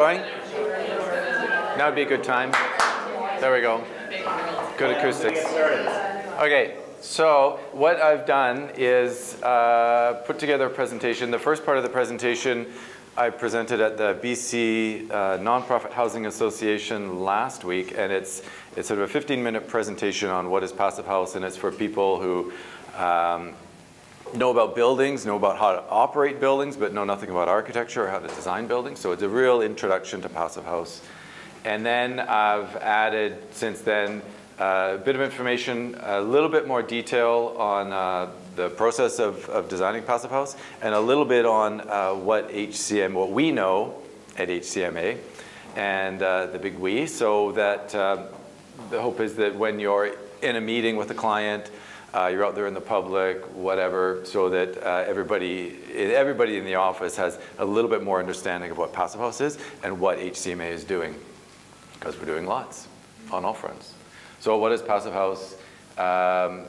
Going? Now would be a good time. There we go. Good acoustics. Okay, so what I've done is uh, put together a presentation. The first part of the presentation I presented at the BC uh, Nonprofit Housing Association last week, and it's, it's sort of a 15-minute presentation on what is Passive House, and it's for people who um, know about buildings, know about how to operate buildings, but know nothing about architecture or how to design buildings. So it's a real introduction to Passive House. And then I've added, since then, uh, a bit of information, a little bit more detail on uh, the process of, of, designing Passive House, and a little bit on uh, what HCM, what we know at HCMA, and uh, the big we, so that uh, the hope is that when you're in a meeting with a client, uh, you're out there in the public, whatever, so that uh, everybody, everybody in the office has a little bit more understanding of what Passivhaus is and what HCMA is doing, because we're doing lots on all fronts. So what is Passive House? Um,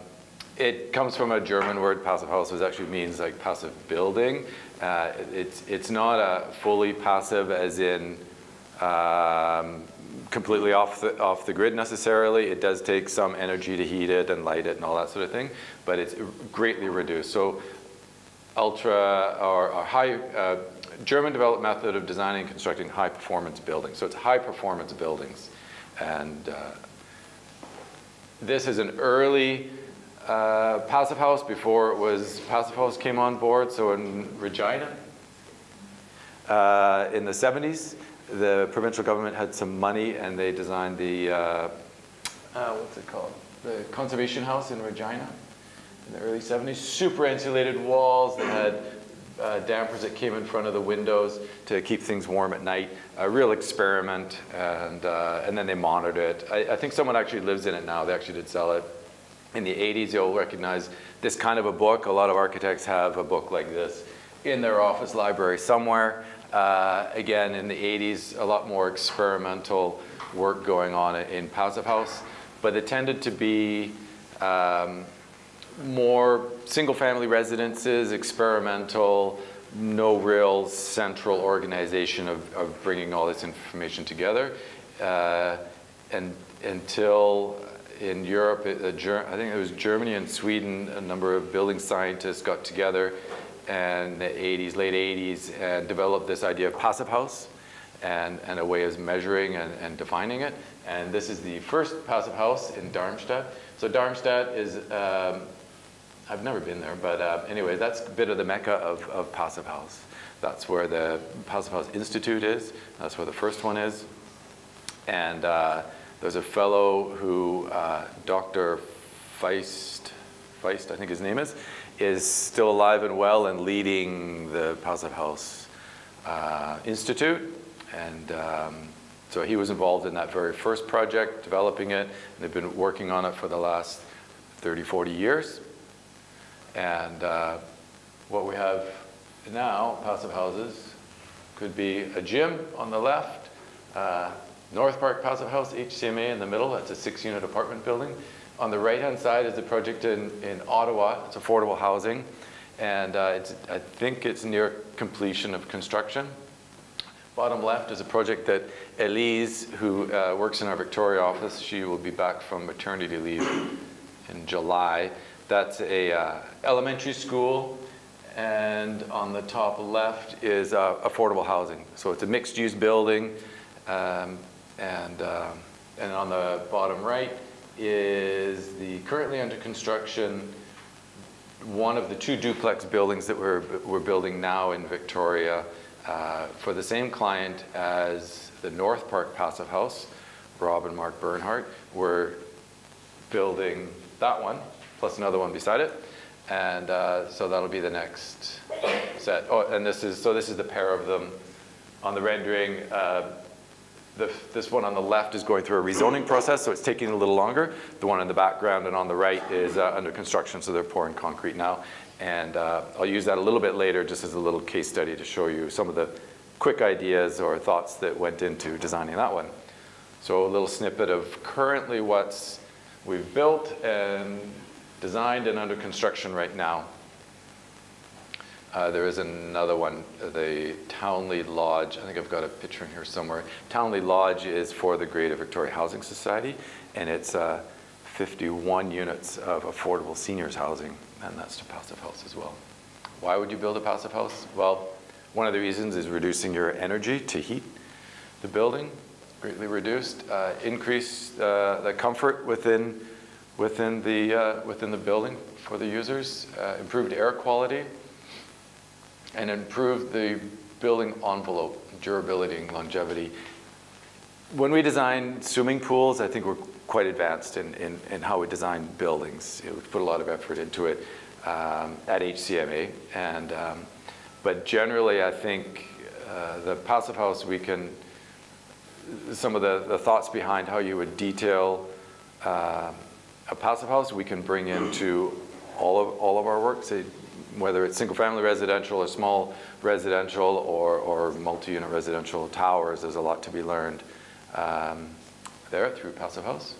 it comes from a German word, Passive House, which actually means like passive building. Uh, it's, it's not a fully passive as in um, completely off the, off the grid necessarily. It does take some energy to heat it and light it and all that sort of thing, but it's greatly reduced. So ultra or, or high, uh, German developed method of designing and constructing high performance buildings. So it's high performance buildings. And uh, this is an early uh, Passive House before it was Passive House came on board. So in Regina uh, in the 70s, the provincial government had some money and they designed the, uh, uh, what's it called? The conservation house in Regina in the early 70s. Super insulated walls that had uh, dampers that came in front of the windows to keep things warm at night. A real experiment, and, uh, and then they monitored it. I, I, think someone actually lives in it now. They actually did sell it. In the 80s, you'll recognize this kind of a book. A lot of architects have a book like this in their office library somewhere. Uh, again, in the 80s, a lot more experimental work going on in Passive House, but it tended to be um, more single-family residences, experimental, no real central organization of, of bringing all this information together. Uh, and until in Europe, I think it was Germany and Sweden, a number of building scientists got together and the 80s, late 80s, and developed this idea of passive house and, and a way of measuring and, and defining it. And this is the first passive house in Darmstadt. So Darmstadt is, um, I've never been there, but uh, anyway, that's a bit of the mecca of, of passive house. That's where the Passive House Institute is. That's where the first one is. And uh, there's a fellow who, uh, Dr. Feist, Feist, I think his name is, is still alive and well and leading the Passive House uh, Institute. And um, so he was involved in that very first project, developing it. And they've been working on it for the last 30, 40 years. And uh, what we have now, passive houses, could be a gym on the left, uh, North Park Passive House, HCMA in the middle, that's a six unit apartment building. On the right-hand side is a project in, in Ottawa. It's affordable housing. And uh, it's, I think it's near completion of construction. Bottom left is a project that Elise, who uh, works in our Victoria office, she will be back from maternity leave in July. That's a uh, elementary school. And on the top left is uh, affordable housing. So it's a mixed-use building. Um, and, um, and on the bottom right is the currently under construction one of the two duplex buildings that we're, we're building now in Victoria uh, for the same client as the North Park Passive House, Rob and Mark Bernhardt. We're building that one, plus another one beside it. And uh, so that'll be the next set. Oh, and this is, so this is the pair of them on the rendering. Uh, the, this one on the left is going through a rezoning process, so it's taking a little longer. The one in the background and on the right is uh, under construction, so they're pouring concrete now. And uh, I'll use that a little bit later just as a little case study to show you some of the quick ideas or thoughts that went into designing that one. So a little snippet of currently what's we've built and designed and under construction right now. Uh, there is another one, the Townley Lodge. I think I've got a picture in here somewhere. Townley Lodge is for the Greater Victoria Housing Society, and it's uh, 51 units of affordable seniors housing, and that's to passive house as well. Why would you build a passive house? Well, one of the reasons is reducing your energy to heat the building, greatly reduced, uh, increase uh, the comfort within within the uh, within the building for the users, uh, improved air quality, and improve the building envelope, durability and longevity. When we design swimming pools, I think we're quite advanced in, in, in how we design buildings. we put a lot of effort into it um, at HCMA. And, um, but generally, I think uh, the passive house, we can, some of the, the thoughts behind how you would detail uh, a passive house, we can bring into all of, all of our work, say, whether it's single family residential or small residential or, or multi-unit residential towers, there's a lot to be learned um, there through Passive House.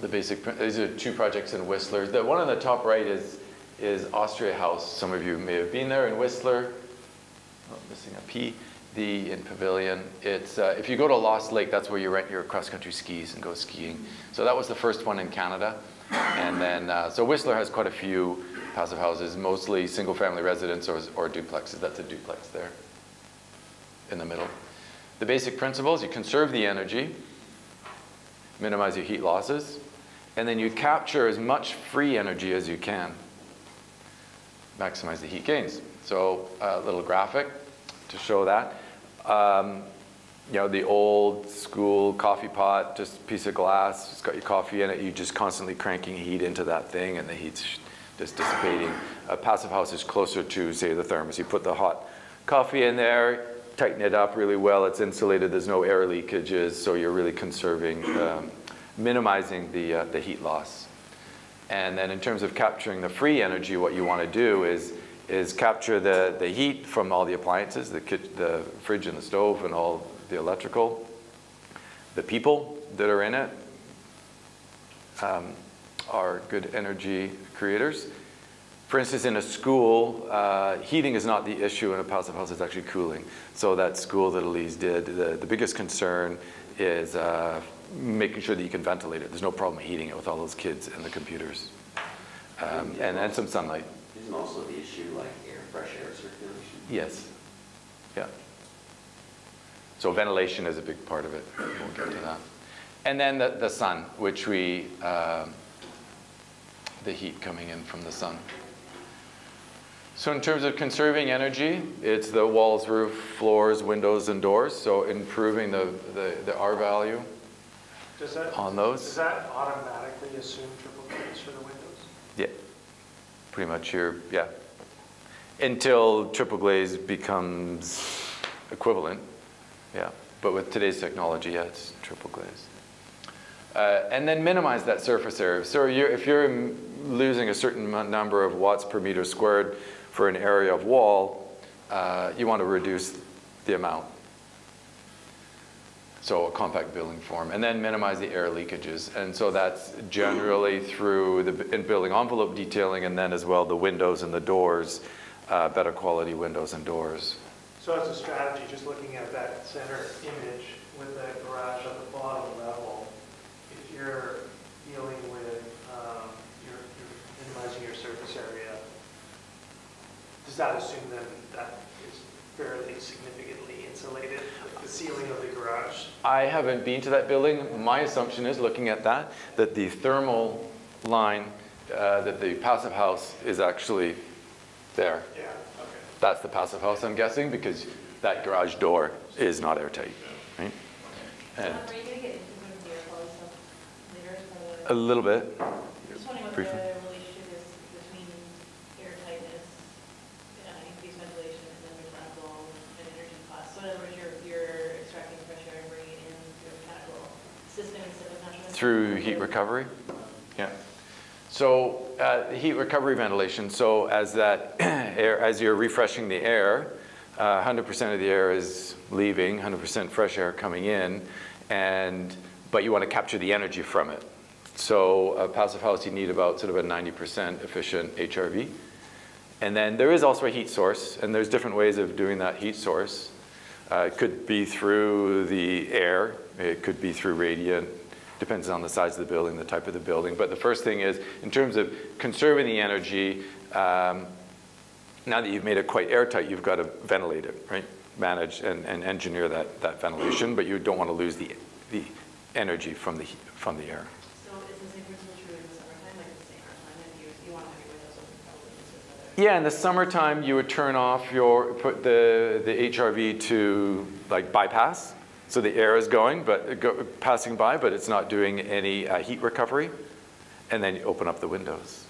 The basic, these are two projects in Whistler. The one on the top right is, is Austria House. Some of you may have been there in Whistler. Oh, missing a P. The in Pavilion. It's, uh, if you go to Lost Lake, that's where you rent your cross-country skis and go skiing. So that was the first one in Canada. And then, uh, so Whistler has quite a few passive houses, mostly single-family residents or, or duplexes. That's a duplex there in the middle. The basic principles, you conserve the energy, minimize your heat losses, and then you capture as much free energy as you can. Maximize the heat gains. So a little graphic to show that. Um, you know, the old school coffee pot, just piece of glass, it's got your coffee in it, you're just constantly cranking heat into that thing and the heat's just dissipating. A passive house is closer to, say, the thermos. You put the hot coffee in there, tighten it up really well, it's insulated, there's no air leakages, so you're really conserving, um, minimizing the, uh, the heat loss. And then in terms of capturing the free energy, what you want to do is is capture the, the heat from all the appliances, the, the fridge and the stove and all the electrical, the people that are in it um, are good energy creators. For instance, in a school, uh, heating is not the issue in a passive house, it's actually cooling. So that school that Elise did, the, the biggest concern is uh, making sure that you can ventilate it. There's no problem heating it with all those kids and the computers. Um, and, and some sunlight. Isn't also the issue like air, fresh air circulation? Yes. Yeah. So ventilation is a big part of it. We'll get to that. And then the, the sun, which we, um, the heat coming in from the sun. So in terms of conserving energy, it's the walls, roof, floors, windows, and doors. So improving the, the, the R value that, on those. does that automatically assume triple glazed for the windows? Yeah, pretty much your, yeah. Until triple glaze becomes equivalent, yeah. But with today's technology, yeah, it's triple glaze. Uh, and then minimize that surface area. So you're, if you're losing a certain number of watts per meter squared for an area of wall, uh, you want to reduce the amount. So a compact building form, and then minimize the air leakages. And so that's generally through the in building envelope detailing, and then as well the windows and the doors, uh, better quality windows and doors. So as a strategy, just looking at that center image with the garage at the bottom level, you're dealing with, um, you're you're minimizing your surface area, does that assume then that is fairly significantly insulated, like the ceiling of the garage? I haven't been to that building. My assumption is, looking at that, that the thermal line, uh, that the passive house is actually there. Yeah, okay. That's the passive house, I'm guessing, because that garage door is not airtight, right? And Are you gonna get into some of the air quality stuff later? as a little bit. the- Just wondering what the briefly. relationship is between air tightness, uh, increased ventilation, and then mechanical and energy costs. So in other words, you're, you're extracting fresh air and bringing it in through a mechanical system instead of natural. Through heat recovery? Yeah. So uh, heat recovery ventilation, so as that air, as you're refreshing the air, uh, 100% of the air is leaving, 100% fresh air coming in, and, but you want to capture the energy from it. So a passive house, you need about sort of a 90% efficient HRV. And then there is also a heat source, and there's different ways of doing that heat source. Uh, it could be through the air, it could be through radiant, depends on the size of the building, the type of the building. But the first thing is, in terms of conserving the energy, um, now that you've made it quite airtight, you've got to ventilate it, right? Manage and, and engineer that, that ventilation, but you don't want to lose the, the energy from the, from the air. So is the same principle true in the summertime, like the same time, if you, you want to have your windows open probably just with other? Yeah, in the summertime, you would turn off your, put the, the HRV to like bypass, so the air is going, but go, passing by, but it's not doing any uh, heat recovery. And then you open up the windows.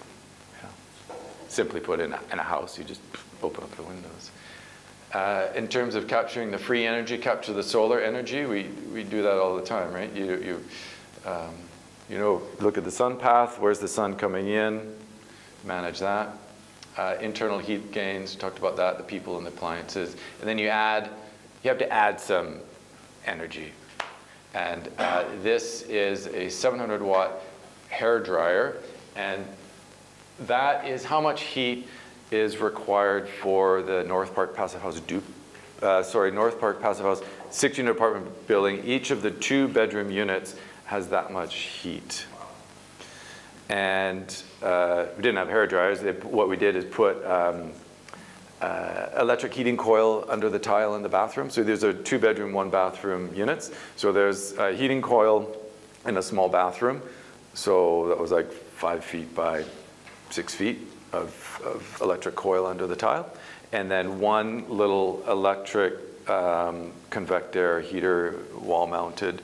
Yeah. Simply put, in a, in a house, you just open up the windows. Uh, in terms of capturing the free energy, capture the solar energy, we, we do that all the time, right? You, you, um, you know, look at the sun path, where's the sun coming in, manage that. Uh, internal heat gains, talked about that, the people and the appliances. And then you add, you have to add some energy. And uh, this is a 700 watt hair dryer. And that is how much heat is required for the North Park Passive House dupe, uh, sorry, North Park Passive House 16 apartment building. Each of the two bedroom units has that much heat. And uh, we didn't have hair dryers. They, what we did is put um, uh, electric heating coil under the tile in the bathroom. So these are two bedroom, one bathroom units. So there's a heating coil in a small bathroom. So that was like five feet by six feet of, of electric coil under the tile. And then one little electric um, convector heater, wall mounted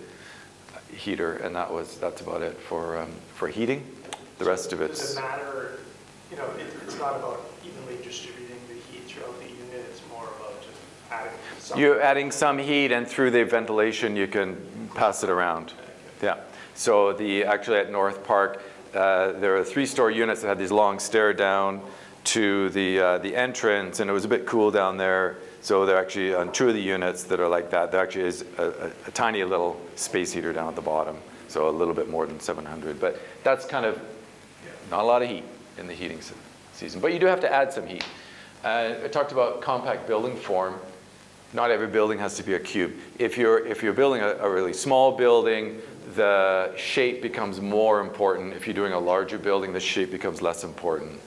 heater. And that was, that's about it for, um, for heating. The rest of it's. Does it matter, you know, it, it's not about evenly distributing the heat throughout the unit, it's more about just adding some. You're adding some heat and through the ventilation you can pass it around. Yeah. So the, actually at North Park, uh, there are three-story units that had these long stair down to the, uh, the entrance and it was a bit cool down there. So they're actually on two of the units that are like that. There actually is a, a, a tiny little space heater down at the bottom. So a little bit more than 700. But that's kind of not a lot of heat in the heating season, but you do have to add some heat. Uh, I talked about compact building form. Not every building has to be a cube. If you're, if you're building a, a really small building, the shape becomes more important. If you're doing a larger building, the shape becomes less important.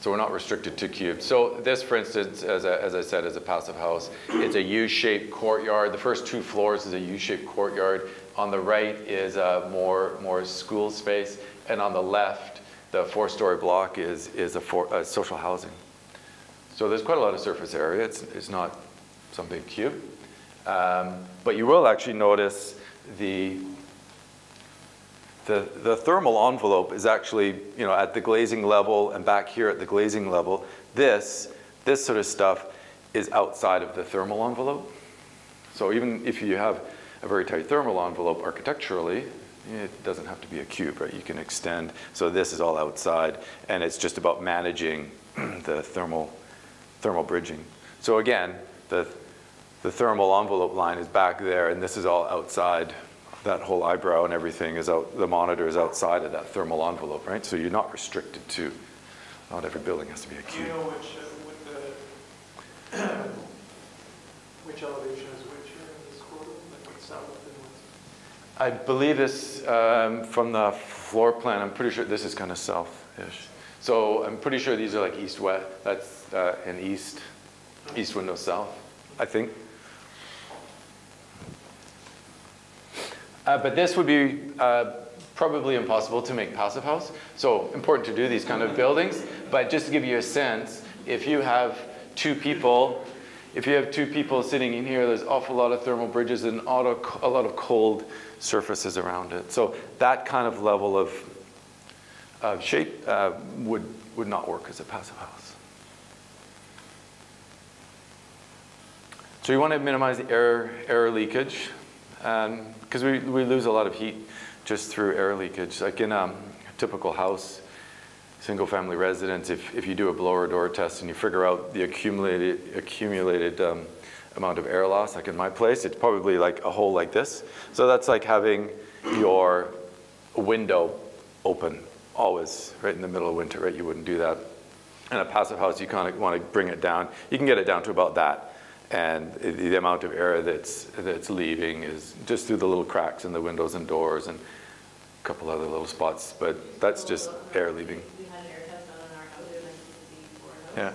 So we're not restricted to cubes. So this, for instance, as, I- as I said, is a passive house. It's a U-shaped courtyard. The first two floors is a U-shaped courtyard. On the right is a more, more school space. And on the left, the four-story block is, is a, social housing. So there's quite a lot of surface area. It's, it's not some big cube. Um, but you will actually notice the, the, the thermal envelope is actually, you know, at the glazing level and back here at the glazing level. This, this sort of stuff is outside of the thermal envelope. So even if you have a very tight thermal envelope architecturally, it doesn't have to be a cube, right? You can extend. So this is all outside, and it's just about managing the thermal, thermal bridging. So again, the, the thermal envelope line is back there, and this is all outside. That whole eyebrow and everything is out, the monitor is outside of that thermal envelope, right? So you're not restricted to, not every building has to be a Do you cube. know which, uh, which elevation is which here in this quarter, south? I believe this, um, from the floor plan, I'm pretty sure this is kind of south-ish. So I'm pretty sure these are like east-west, that's uh, an east, east window south, I think. Uh, But this would be uh, probably impossible to make passive house. So important to do these kind of buildings. But just to give you a sense, if you have two people, if you have two people sitting in here, there's awful lot of thermal bridges and auto, a lot of cold surfaces around it. So that kind of level of, of shape uh, would, would not work as a passive house. So you want to minimize the air, air leakage because we, we lose a lot of heat just through air leakage. Like in um, a typical house, single family residence, if, if you do a blower door test and you figure out the accumulated, accumulated um, amount of air loss, like in my place, it's probably like a hole like this. So that's like having your window open always, right in the middle of winter, right? You wouldn't do that In a passive house, you kind of want to bring it down. You can get it down to about that. And the, the amount of air that's, that's leaving is just through the little cracks in the windows and doors and a couple other little spots, but that's just air leaving. We had an air test done on our house, it was before house, Yeah.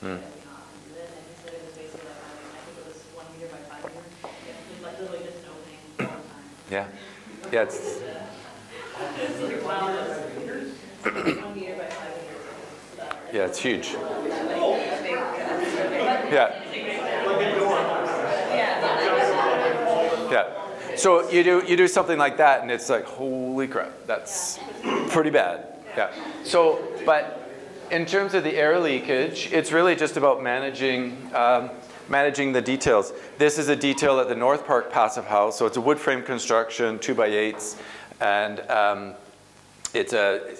Hmm. meter, yeah, it was like literally just an opening all the time. Yeah. It's, Wow, that's- One meter by five meters. so that- yeah, it's huge. Like, big, Yeah. Yeah. Yeah. So you do, you do something like that and it's like, holy crap, that's pretty bad. Yeah. So, but in terms of the air leakage, it's really just about managing, um, managing the details. This is a detail at the North Park Passive House. So it's a wood frame construction, two by eights, and um, it's a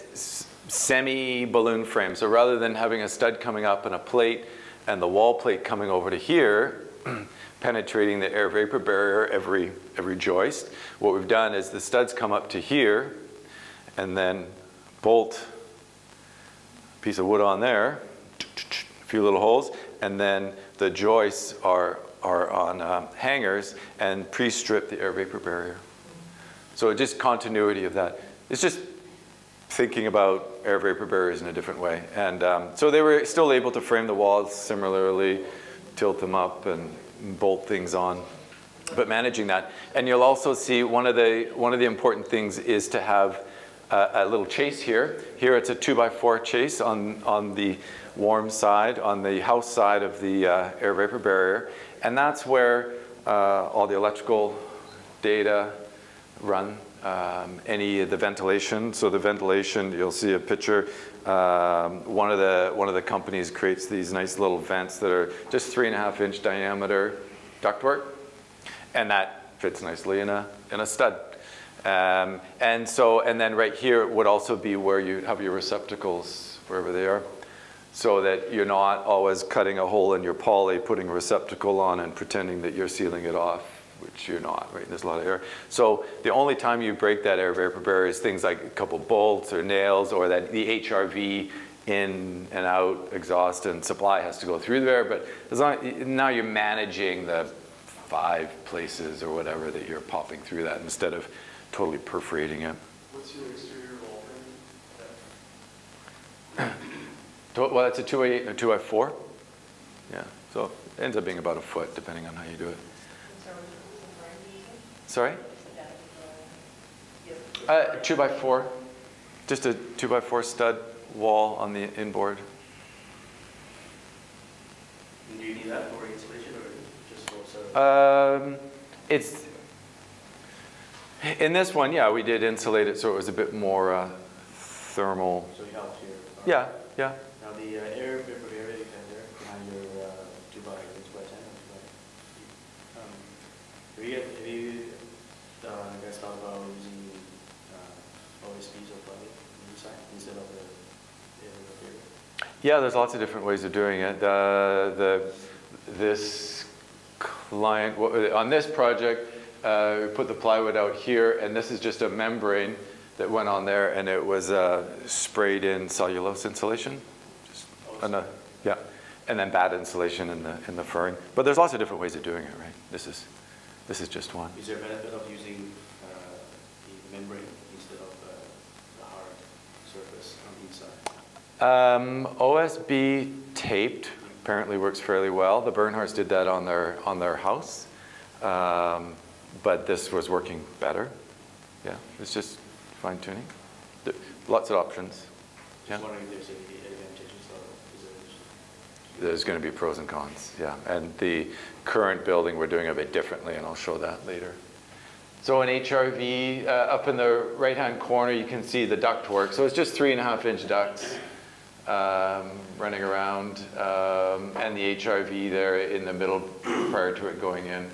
semi-balloon frame. So rather than having a stud coming up and a plate and the wall plate coming over to here, penetrating the air vapor barrier every, every joist, what we've done is the studs come up to here and then bolt a piece of wood on there, a few little holes, and then the joists are, are on um, hangers and pre-strip the air vapor barrier. So just continuity of that. It's just thinking about air vapor barriers in a different way. And um, so they were still able to frame the walls similarly, tilt them up and bolt things on, but managing that. And you'll also see one of the, one of the important things is to have a, a little chase here. Here it's a two by four chase on, on the warm side, on the house side of the uh, air vapor barrier. And that's where uh, all the electrical data run, um, any of the ventilation. So the ventilation, you'll see a picture. Um, one of the one of the companies creates these nice little vents that are just three and a half inch diameter ductwork, and that fits nicely in a in a stud. Um, and so, and then right here would also be where you have your receptacles, wherever they are, so that you're not always cutting a hole in your poly, putting a receptacle on and pretending that you're sealing it off, which you're not, right? There's a lot of air. So the only time you break that air vapor barrier is things like a couple bolts or nails or that the HRV in and out exhaust and supply has to go through there. But as long, now you're managing the five places or whatever that you're popping through that instead of totally perforating it. What's your exterior wall? Well, it's a 2x8 and a 2x4. Yeah, so it ends up being about a foot depending on how you do it. Sorry? Uh, two by four, just a two by four stud wall on the inboard. Do you need that for insulation or just also? Um, it's, in this one, yeah, we did insulate it so it was a bit more uh, thermal. So you have here. uh, Yeah, yeah. Now the uh, air vapor behind your uh, two by two by ten. or two by- um, Have you, have you uh, you guys thought about using uh, OSBs or plug inside instead of the air vapor barrier? Yeah, there's lots of different ways of doing it. Uh, the, this client, on this project, uh, we put the plywood out here, and this is just a membrane that went on there, and it was uh, sprayed in cellulose insulation. Just ano- yeah, and then batt insulation in the in the furring. But there's lots of different ways of doing it, right? This is this is just one. Is there a benefit of using uh, the membrane instead of uh, the hard surface on the inside? Um, OSB taped apparently works fairly well. The Bernhardts did that on their on their house, um, but this was working better. Yeah, it's just fine tuning. There- Lots of options. Yeah. Just wondering if there's any advantages or disadvantages. There's going to be pros and cons. Yeah, and the current building we're doing a bit differently, and I'll show that later. So an HRV uh, up in the right-hand corner, you can see the ductwork. So it's just three and a half inch ducts um, running around, um, and the HRV there in the middle prior to it going in.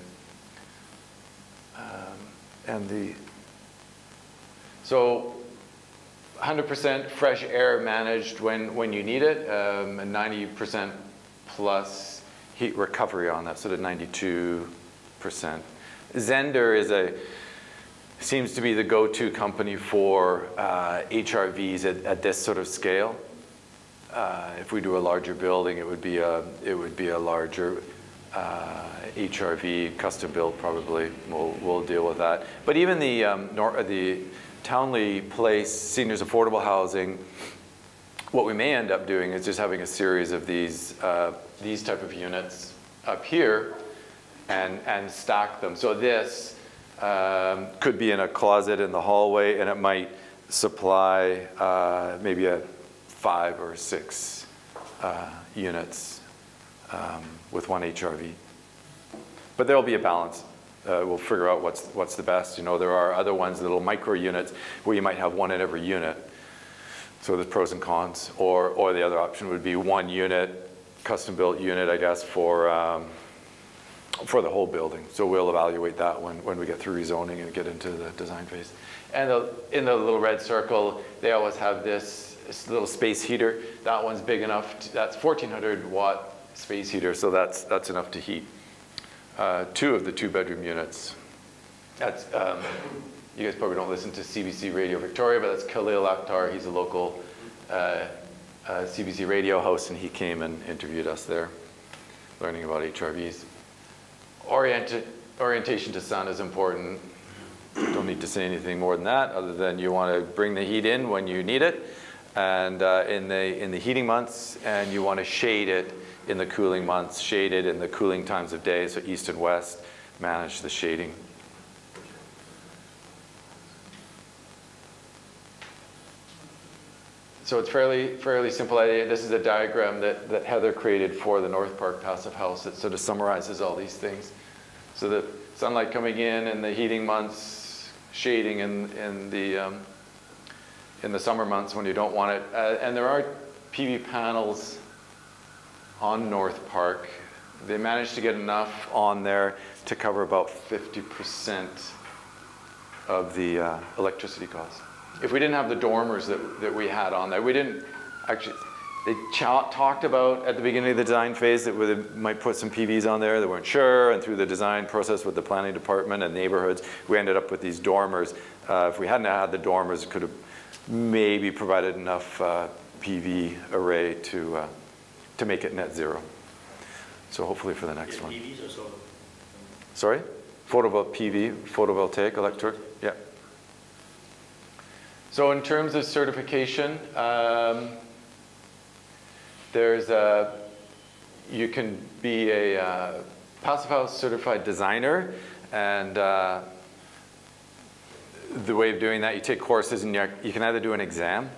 Um, and the so 100% fresh air managed when, when you need it, um, and 90% plus heat recovery on that, sort of 92%. Zehnder is a seems to be the go-to company for uh, HRVs at, at this sort of scale. Uh, If we do a larger building, it would be a, it would be a larger uh, HRV, custom built probably, we'll, we'll deal with that. But even the, um, the Townley Place Seniors Affordable Housing, what we may end up doing is just having a series of these, uh, these type of units up here and, and stack them. So this um, could be in a closet in the hallway and it might supply uh, maybe a five or six uh, units um, with one HRV. But there'll be a balance. Uh, we'll figure out what's, what's the best. You know, there are other ones, little micro units, where you might have one in every unit. So there's pros and cons. Or, or the other option would be one unit, custom built unit, I guess, for, um, for the whole building. So we'll evaluate that when, when we get through rezoning and get into the design phase. And the, in the little red circle, they always have this, this little space heater. That one's big enough, to, that's 1400 watt space heater, so that's, that's enough to heat uh, two of the two bedroom units. That's, um, you guys probably don't listen to CBC Radio Victoria, but that's Khalil Akhtar. He's a local uh, uh, CBC radio host, and he came and interviewed us there, learning about HRVs. Orient, orientation to sun is important. Don't need to say anything more than that, other than you want to bring the heat in when you need it, and uh, in the in the heating months, and you want to shade it in the cooling months, shaded in the cooling times of day, so east and west, manage the shading. So it's fairly, fairly simple idea. This is a diagram that, that Heather created for the North Park Passive House that sort of summarizes all these things. So the sunlight coming in in the heating months, shading in, in, the, um, in the summer months when you don't want it. Uh, and there are PV panels on North Park. They managed to get enough on there to cover about 50% of the uh, electricity costs. If we didn't have the dormers that, that we had on there, we didn't actually, they talked about at the beginning of the design phase that we might put some PVs on there. They weren't sure, and through the design process with the planning department and neighborhoods, we ended up with these dormers. Uh, if we hadn't had the dormers, it could have maybe provided enough uh, PV array to uh, to make it net zero. So hopefully for the next one. EVs or solar? Sorry? Photovol PV, photovoltaic, electric, yeah. So in terms of certification, um, there's a, you can be a uh, Passive House certified designer, and uh, the way of doing that, you take courses and you can either do an exam,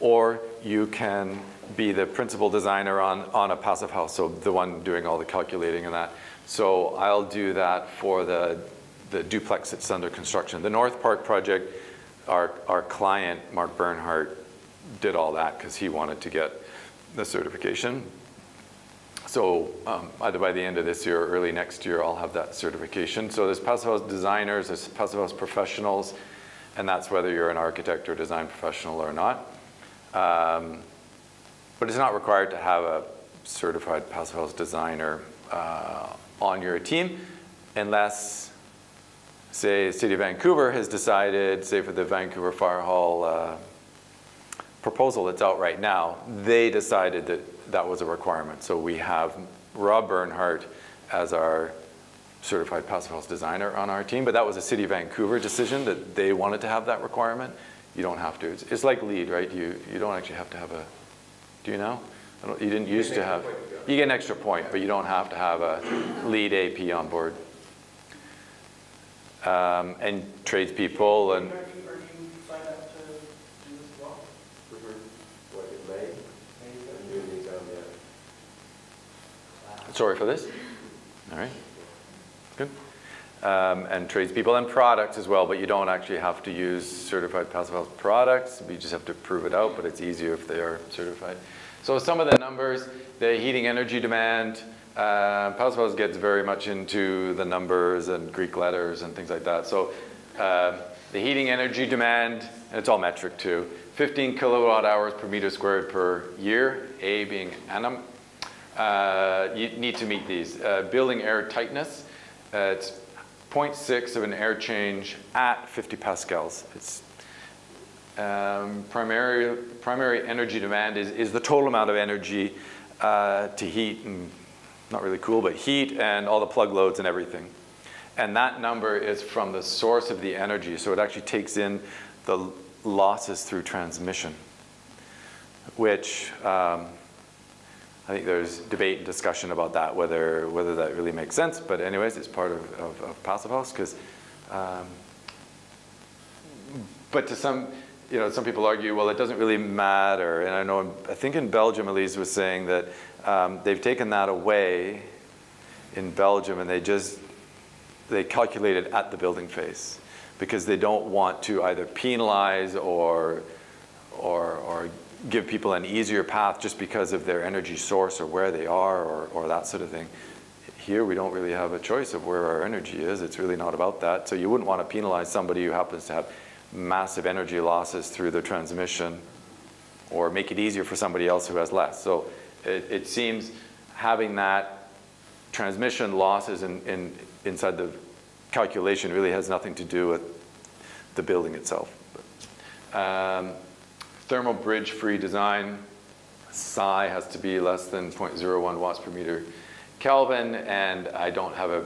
or you can be the principal designer on, on a passive house, so the one doing all the calculating and that. So I'll do that for the, the duplex that's under construction. The North Park project, our, our client, Mark Bernhardt, did all that because he wanted to get the certification. So um, either by the end of this year or early next year, I'll have that certification. So there's passive house designers, there's passive house professionals, and that's whether you're an architect or design professional or not. Um, but it's not required to have a certified house designer uh, on your team unless, say, City of Vancouver has decided, say for the Vancouver Fire Hall uh, proposal that's out right now, they decided that that was a requirement. So we have Rob Bernhardt as our certified passive designer on our team, but that was a City of Vancouver decision that they wanted to have that requirement. You don't have to. It's, it's like LEED, right? You, you don't actually have to have a do you know? I don't, you didn't used to have. You get an extra point, but you don't have to have a LEED AP on board. Um, and tradespeople and. Are you, are you signed up to do this as well? What, in May? I'm doing the exam yet. Sorry for this. All right. Good. Um, and tradespeople and products as well, but you don't actually have to use certified passive products. You just have to prove it out, but it's easier if they are certified. So some of the numbers, the heating energy demand, uh, passive gets very much into the numbers and Greek letters and things like that. So uh, the heating energy demand, and it's all metric too, 15 kilowatt hours per meter squared per year, A being annum. Uh, you need to meet these. Uh, building air tightness, it's 0.6 of an air change at 50 pascals. It's um, primary, primary energy demand is, is the total amount of energy uh, to heat and not really cool, but heat and all the plug loads and everything. And that number is from the source of the energy, so it actually takes in the losses through transmission, which um, I think there's debate and discussion about that, whether, whether that really makes sense. But anyways, it's part of, of, of Passive House because, um, but to some, you know, some people argue, well, it doesn't really matter. And I know, I think in Belgium, Elise was saying that um, they've taken that away in Belgium and they just, they calculate it at the building face because they don't want to either penalize or, or, or give people an easier path just because of their energy source or where they are or, or that sort of thing. Here, we don't really have a choice of where our energy is. It's really not about that. So you wouldn't want to penalize somebody who happens to have massive energy losses through the transmission or make it easier for somebody else who has less. So it, it seems having that transmission losses in, in, inside the calculation really has nothing to do with the building itself. Um, thermal bridge free design, psi has to be less than 0.01 watts per meter Kelvin, and I don't have a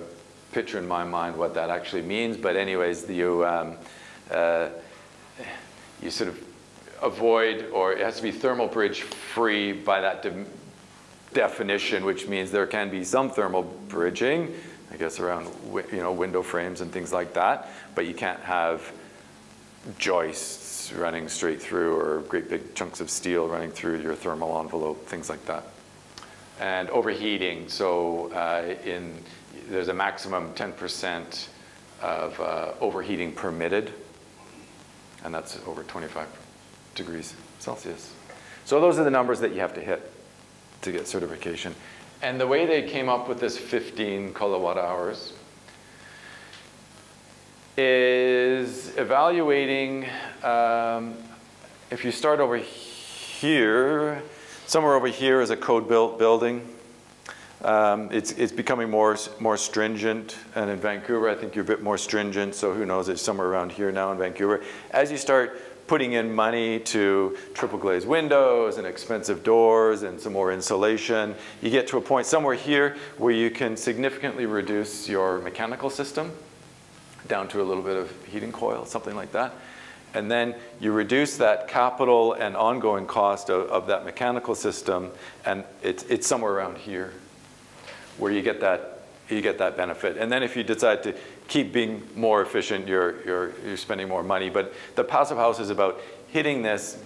picture in my mind what that actually means, but anyways, you, um, uh, you sort of avoid, or it has to be thermal bridge free by that de definition, which means there can be some thermal bridging, I guess around you know, window frames and things like that, but you can't have joists running straight through or great big chunks of steel running through your thermal envelope, things like that. And overheating, so uh, in, there's a maximum 10% of uh, overheating permitted, and that's over 25 degrees Celsius. So those are the numbers that you have to hit to get certification. And the way they came up with this 15 kilowatt hours is evaluating, um, if you start over here, somewhere over here is a code-built building. Um, it's, it's becoming more, more stringent, and in Vancouver, I think you're a bit more stringent, so who knows, it's somewhere around here now in Vancouver. As you start putting in money to triple glazed windows and expensive doors and some more insulation, you get to a point somewhere here where you can significantly reduce your mechanical system down to a little bit of heating coil, something like that. And then you reduce that capital and ongoing cost of, of that mechanical system, and it's, it's somewhere around here where you get that you get that benefit. And then if you decide to keep being more efficient, you're, you're, you're spending more money. But the passive house is about hitting this,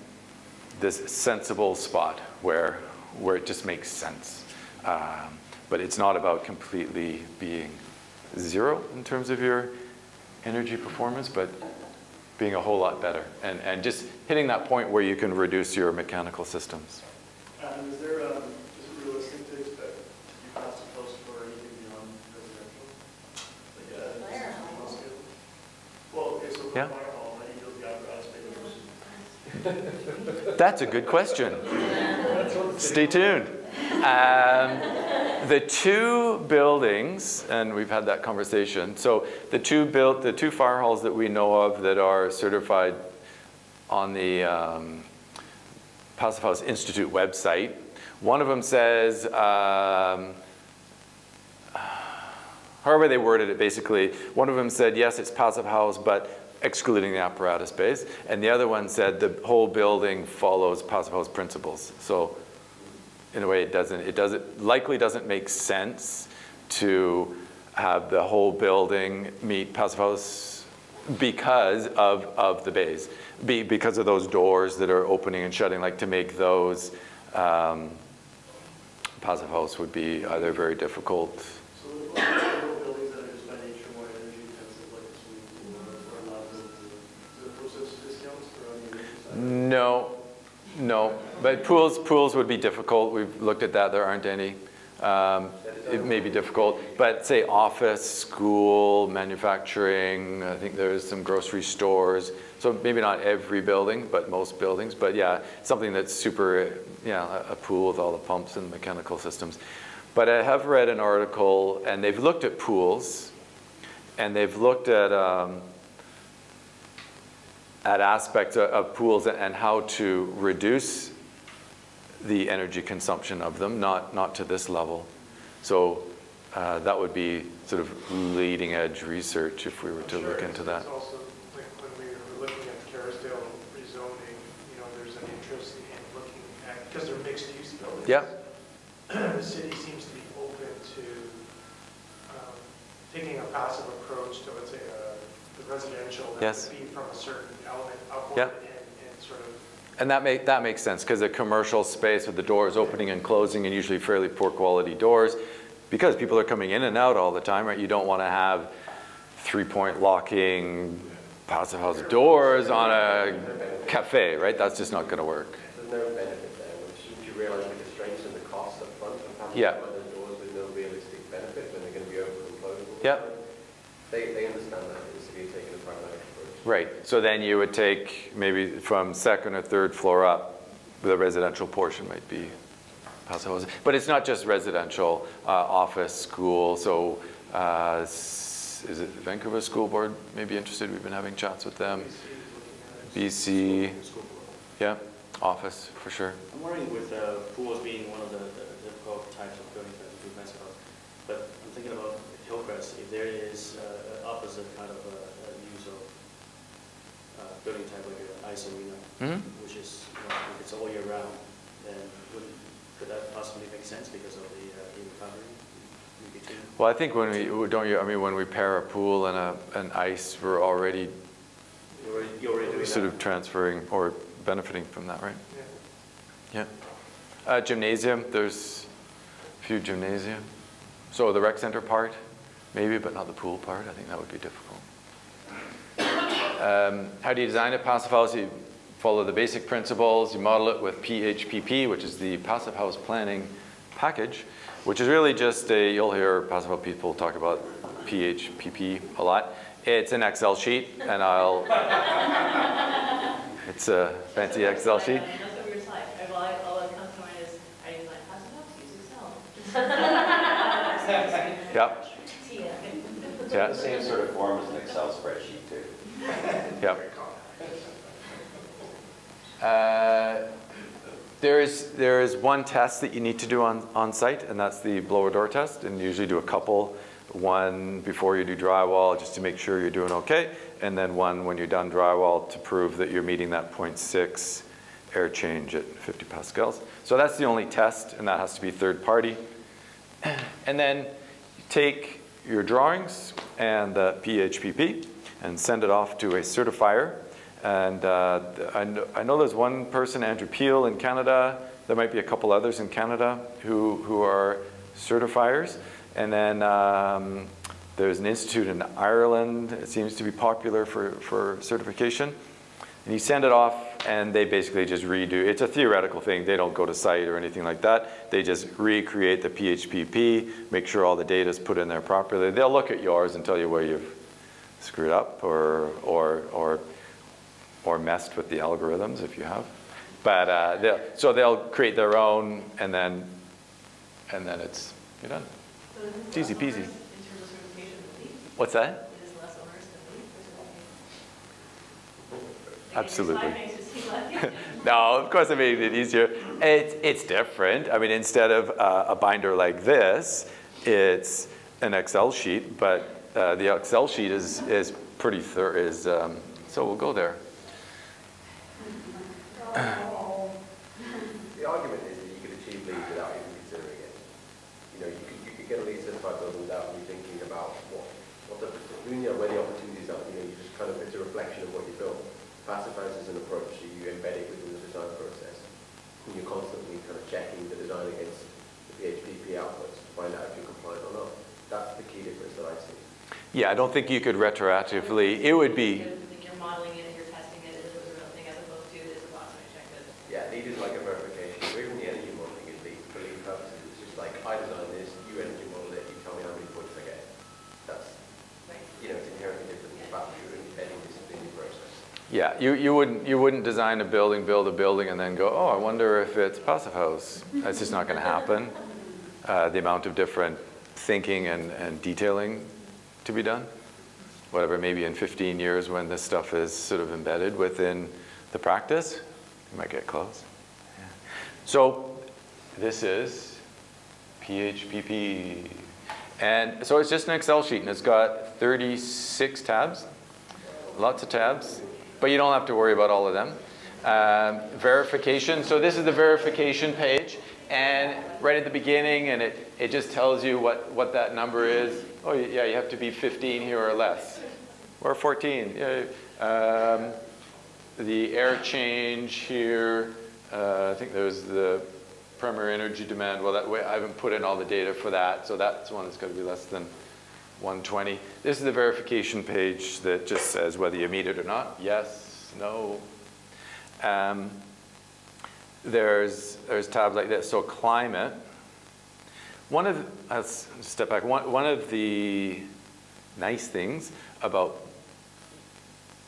this sensible spot where, where it just makes sense. Um, but it's not about completely being zero in terms of your energy performance, but being a whole lot better. And, and just hitting that point where you can reduce your mechanical systems. And is there, um, is it realistic to expect to be cost close for anything beyond residential? Like, uh, Fire hall. small scale? Well, okay, so for Yeah. fire hall, how do you build the apparatus bigger? That's a good question. Stay tuned. Um, the two buildings, and we've had that conversation. So the two built, the two fire halls that we know of that are certified on the um, Passive House Institute website. One of them says, um, however they worded it, basically, one of them said, yes, it's Passive House, but excluding the apparatus bays. And the other one said the whole building follows Passive House principles. So in a way it doesn't, it doesn't, likely doesn't make sense to have the whole building meet Passive House because of, of the bays, Be, because of those doors that are opening and shutting, like to make those, um, Passive House would be either very difficult. So the little buildings that are just by nature more energy intensive, like the swimming pool, are allowed to, is there process discounts for on the energy side? No, no, but pools, pools would be difficult. We've looked at that, there aren't any. Um, It may be difficult, but say office, school, manufacturing, I think there's some grocery stores. So maybe not every building, but most buildings. But yeah, something that's super, yeah, a pool with all the pumps and mechanical systems. But I have read an article, and they've looked at pools, and they've looked at, um, at aspects of- of pools and how to reduce the energy consumption of them, not, not to this level. So uh, that would be sort of leading edge research if we were to Sure, look into that. Also, like, when we were looking at Carisdale rezoning, you know, there's an interest in looking at, because they're mixed-use buildings. Yeah. The city seems to be open to um, taking a passive approach to, let's say, the residential that Yes. would be from a certain element upward Yeah. and and sort of And that make, that makes sense, because a commercial space with the doors opening and closing and usually fairly poor quality doors, because people are coming in and out all the time, right? You don't want to have three-point locking passive house doors on a cafe, right? That's just not going to work. There's no benefit there, which if you realise the constraints and the costs up front of having Yeah. to those doors with no realistic benefit when they're going to be open and closable. Yeah. They, they understand that, the city are taking a pragmatic approach. Right, so then you would take maybe from second or third floor up, the residential portion might be passive housing. But it's not just residential, uh, office, school, so uh, is it Vancouver School Board may be interested? We've been having chats with them. BC, yeah, office, for sure. I'm wondering with uh, pools being one of the the difficult types of buildings that we do mess about, but I'm thinking about Hillcrest, if there is uh, an opposite kind of uh, uh, use of uh, building type like an ice arena, Mhm. which is, you know, if it's all year round, then would, could that possibly make sense because of the uh, heat recovery? Well, I think when we, don't you, I mean, when we pair a pool and a, an ice, we're already You're already, you're already doing that. sort of transferring or benefiting from that, right? yeah. Yeah. Uh, Gymnasium, there's a few gymnasia. So the rec center part, maybe, but not the pool part. I think that would be difficult. Um, How do you design a passive house? You follow the basic principles. You model it with PHPP, which is the Passive House Planning Package, which is really just a, you'll hear passive house people talk about PHPP a lot. It's an Excel sheet, and I'll, it's a fancy Excel sheet. That's what we were like, I- well, I- all that comes to mind is, you design passive house, use Yep, Yeah. yeah. The same sort of form as an Excel spreadsheet too. Yep. Uh, There is, there is one test that you need to do on, on site, and that's the blower door test, and you usually do a couple. One before you do drywall, just to make sure you're doing okay, and then one when you're done drywall to prove that you're meeting that 0.6 air change at 50 pascals. So that's the only test, and that has to be third party. And then you take your drawings and the PHPP and send it off to a certifier. And uh, I know, I know there's one person, Andrew Peel in Canada. There might be a couple others in Canada who, who are certifiers. And then um, there's an institute in Ireland. It seems to be popular for, for certification. And you send it off, and they basically just redo. It's a theoretical thing. They don't go to site or anything like that. They just recreate the PHPP, make sure all the data is put in there properly. They'll look at yours and tell you where you've screwed up or, or, or, or messed with the algorithms if you have. But uh, they'll, so they'll create their own, and then, and then it's you're done. It's easy peasy. What's that? It is less onerous than LEED for certification? Absolutely. No, of course I made it easier. It's, it's different. I mean, instead of uh, a binder like this, it's an Excel sheet, but uh, the Excel sheet is, is pretty thorough, is, um, so we'll go there. The argument is that you could achieve LEED without even considering it. You know, you could, you could get a LEED certified building without even thinking about what, what the, you know, where the opportunities are. You know, you just kind of, it's a reflection of what you built. Passive house is an approach, so you embed it within the design process. And you're constantly kind of checking the design against the PHPP outputs to find out if you're compliant or not. That's the key difference that I see. Yeah, I don't think you could retroactively, it would be, I think you're modeling it and you're testing it as it was a real thing as opposed to this box and I checked it. Yeah, LEED is like a verification, or even the energy modeling is LEED for LEED purposes. It's just like, I design this, you energy model it, you tell me how many points I get. That's, Right. you know, it's inherently different about you're embedding this in process. yeah, you, you wouldn't, you wouldn't design a building, build a building, and then go, oh, I wonder if it's passive house. That's just not going to happen. Uh, The amount of different thinking and, and detailing to be done. whatever, maybe in 15 years when this stuff is sort of embedded within the practice, you might get close. Yeah. So this is PHPP. And so it's just an Excel sheet and it's got 36 tabs, lots of tabs, but you don't have to worry about all of them. Um, verification, so this is the verification page and right at the beginning and it, it just tells you what, what that number is. Oh yeah, you have to be 15 here or less, or 14. Yeah. Um, the air change here, uh, I think there's the primary energy demand. Well, that way I haven't put in all the data for that, so that's one that's got to be less than 120. This is the verification page that just says whether you meet it or not. Yes, no. Um, there's there's tabs like this. So climate. One of let's step back. One one of the nice things about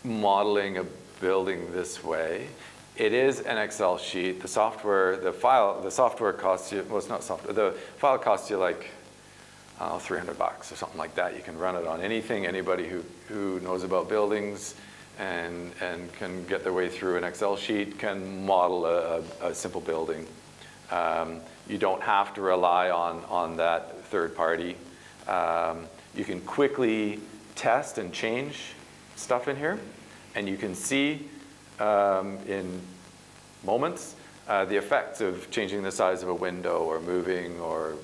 modeling a building this way it is an Excel sheet. The software, the file, the software costs you, well, it's not software, the file costs you like, I don't know, 300 bucks or something like that. You can run it on anything. Anybody who, who knows about buildings and, and can get their way through an Excel sheet can model a, a, a simple building. Um, you don't have to rely on, on that third party. Um, you can quickly test and change stuff in here, and you can see um, in moments uh, the effects of changing the size of a window or moving or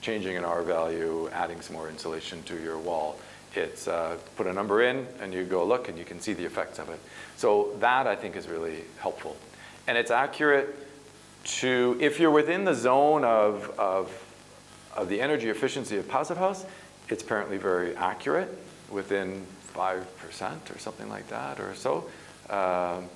changing an R value, adding some more insulation to your wall. It's uh, put a number in and you go look and you can see the effects of it. So that I think is really helpful. And it's accurate to, if you're within the zone of, of, of the energy efficiency of Passive House, it's apparently very accurate within 5% or something like that or so. Um,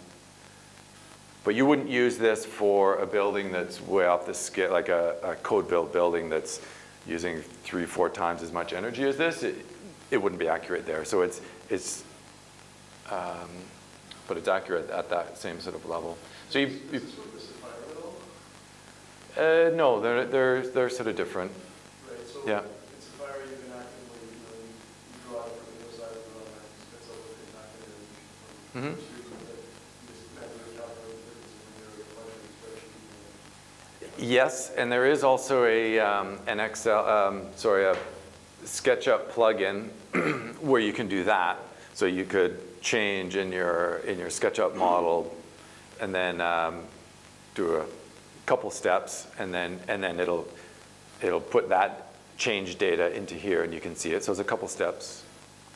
but you wouldn't use this for a building that's way off the scale, like a, a code-built building that's using three, four times as much energy as this. It, it wouldn't be accurate there. So it's, it's um, but it's accurate at that same sort of level. So you, you Is this with this fire at all? Uh, no, they're, they're, they're sort of different. Right, so Yeah. it's a fire you can actively, you know, you draw it from the other side of the road, and it's up with the knock it in. Mhm. Just manually calculate the difference in your budget, spreadsheet, and Yes, and there is also a, um, an Excel, um, sorry, a SketchUp plugin where you can do that. So you could change in your, in your SketchUp model and then um, do a couple steps and then, and then it'll, it'll put that change data into here and you can see it. So it's a couple steps.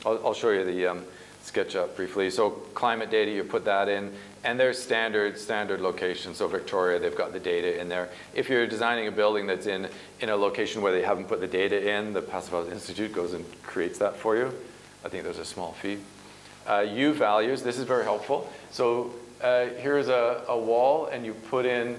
I'll, I'll show you the um, SketchUp briefly. So climate data, you put that in, and there's standard, standard locations. So Victoria, they've got the data in there. If you're designing a building that's in, in a location where they haven't put the data in, the Passive Institute goes and creates that for you. I think there's a small fee. Uh, U values, this is very helpful. So uh, here's a, a wall, and you put in